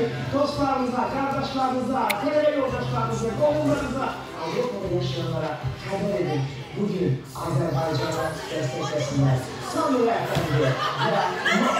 ki dostlarınıza, kardeşlerinize, kere yoldaşlarınıza, komşularınıza, Avrupa'da yaşayanlara haber edin. Bugün Azerbaycan'a destek versinler. Samir Efendi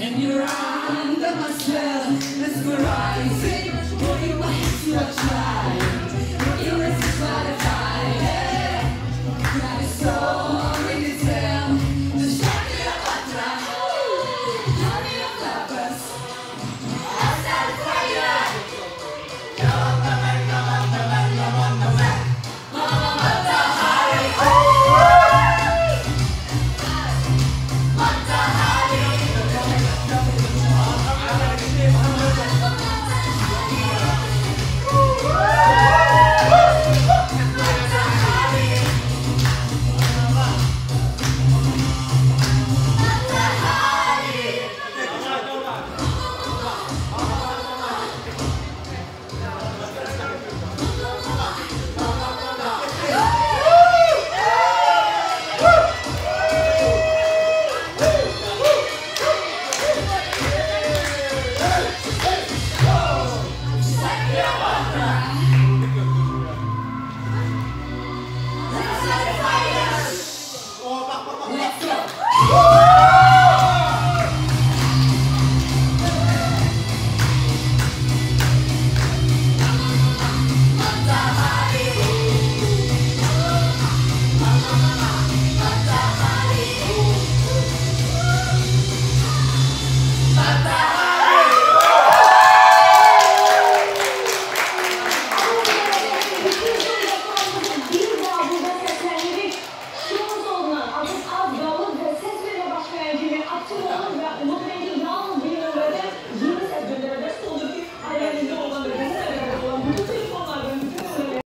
and you're under my spell.